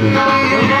آي وون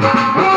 Thank you.